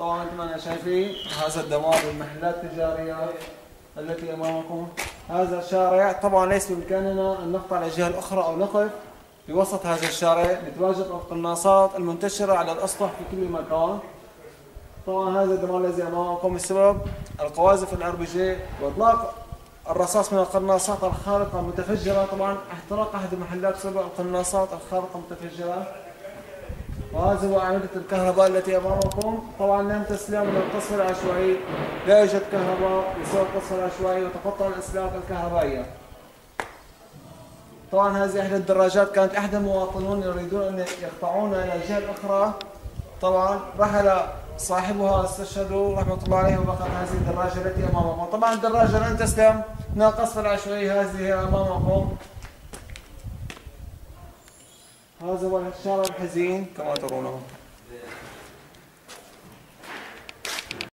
طبعا كما شايفين هذا الدمار بالمحلات التجارية التي أمامكم. هذا الشارع طبعا ليس بإمكاننا أن نقطع على الجهة الأخرى أو نقف في وسط هذا الشارع نتواجد القناصات المنتشرة على الأسطح في كل مكان. طبعا هذا الدمار الذي أمامكم بسبب القواذف الأربجة وإطلاق الرصاص من القناصات الخارقة المتفجرة. طبعا احتراق أحد المحلات بسبب القناصات الخارقة المتفجرة. وهذا هو أعمدة الكهرباء التي أمامكم. طبعا لم تسلم من القصف العشوائي. لا يوجد كهرباء بسبب القصف العشوائي وتقطع الأسلاك الكهربائية. طبعا هذه إحدى الدراجات كانت أحد المواطنون يريدون أن يقطعون إلى الجهة الأخرى طبعا رحل صاحبها استشهدوا رحمة الله عليه وبقت هذه الدراجة التي أمامكم. طبعا الدراجة لن تسلم. من القصف العشوائي هذه أمامكم. هذا هو الشارع الحزين كما ترونه.